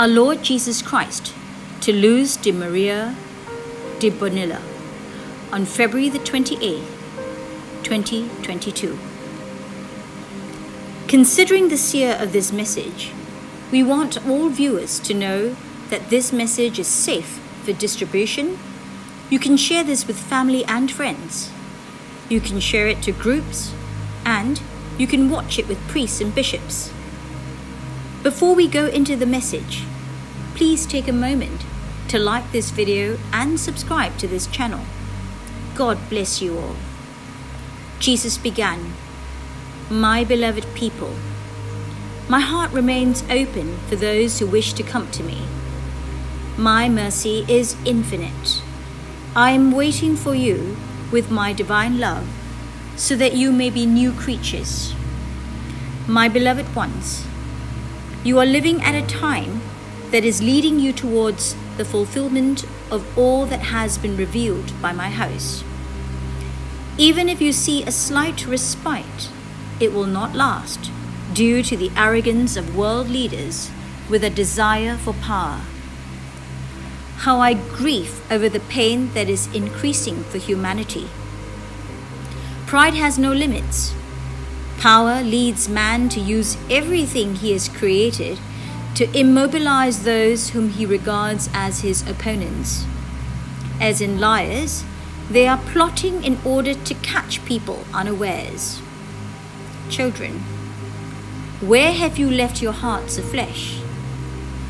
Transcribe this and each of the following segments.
Our Lord Jesus Christ to de Maria de Bonilla on February the 28th, 2022. Considering the seer of this message, we want all viewers to know that this message is safe for distribution. You can share this with family and friends. You can share it to groups, and you can watch it with priests and bishops. Before we go into the message, please take a moment to like this video and subscribe to this channel. God bless you all. Jesus began, My beloved people, my heart remains open for those who wish to come to me. My mercy is infinite. I am waiting for you with my divine love so that you may be new creatures. My beloved ones, you are living at a time that is leading you towards the fulfillment of all that has been revealed by my house. Even if you see a slight respite, it will not last due to the arrogance of world leaders with a desire for power. How I grieve over the pain that is increasing for humanity. Pride has no limits. Power leads man to use everything he has created to immobilize those whom he regards as his opponents. As in liars, they are plotting in order to catch people unawares. Children, where have you left your hearts of flesh?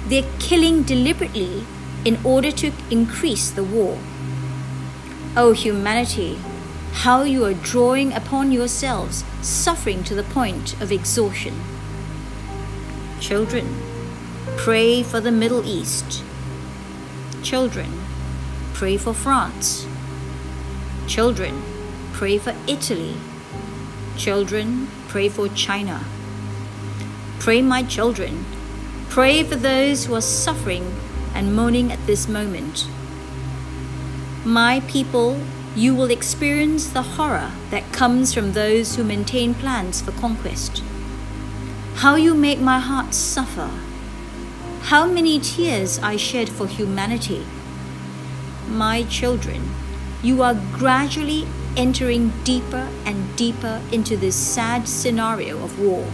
They're killing deliberately in order to increase the war. O oh, humanity, how you are drawing upon yourselves, suffering to the point of exhaustion. Children, pray for the Middle East. Children, pray for France. Children, pray for Italy. Children, pray for China. Pray, my children, pray for those who are suffering and moaning at this moment. My people you will experience the horror that comes from those who maintain plans for conquest. How you make my heart suffer. How many tears I shed for humanity. My children, you are gradually entering deeper and deeper into this sad scenario of war,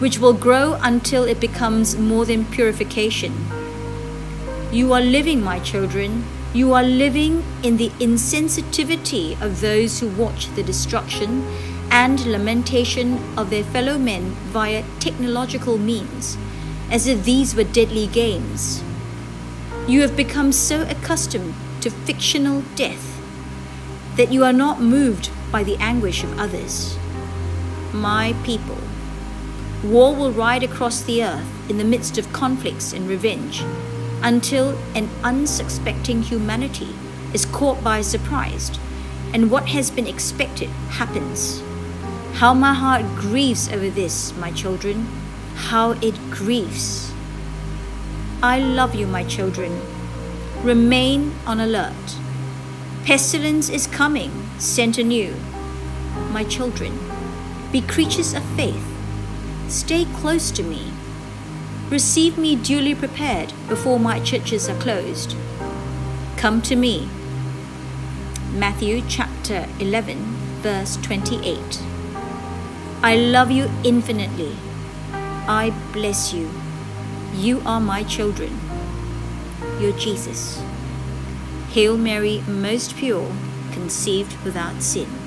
which will grow until it becomes more than purification. You are living, my children, you are living in the insensitivity of those who watch the destruction and lamentation of their fellow men via technological means, as if these were deadly games. You have become so accustomed to fictional death that you are not moved by the anguish of others. My people, war will ride across the earth in the midst of conflicts and revenge until an unsuspecting humanity is caught by surprise and what has been expected happens. How my heart grieves over this, my children. How it grieves. I love you, my children. Remain on alert. Pestilence is coming, sent anew. My children, be creatures of faith. Stay close to me Receive me duly prepared before my churches are closed. Come to me. Matthew chapter 11, verse 28. I love you infinitely. I bless you. You are my children. Your Jesus. Hail Mary, most pure, conceived without sin.